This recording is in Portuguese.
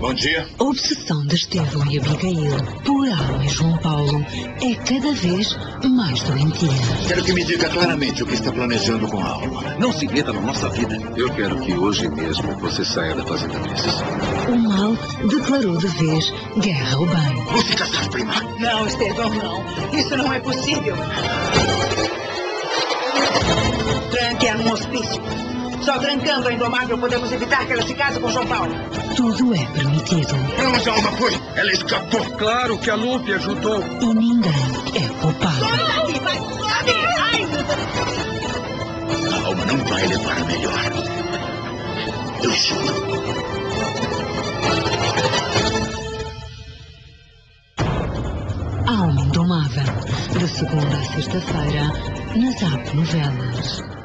Bom dia. A obsessão de Estevão e Abigail por Alma e João Paulo é cada vez mais doentia. Quero que me diga claramente o que está planejando com a Alma. Não se meta na nossa vida. Eu quero que hoje mesmo você saia da Fazenda Princess. O mal declarou de vez guerra ao bem. Vou se casar, prima. Não, Estevão, não. Isso não é possível. Tranque é num hospício. Só trancando a Indomável podemos evitar que ela se case com João Paulo. Tudo é permitido onde a Alma foi? Ela escapou. Claro que a Lupe ajudou. e ninguém é culpado. Sobe, vai, sobe! Ai, A Alma não vai levar a melhor. Eu juro. Alma Indomável. De segunda a sexta-feira, nas App Novelas.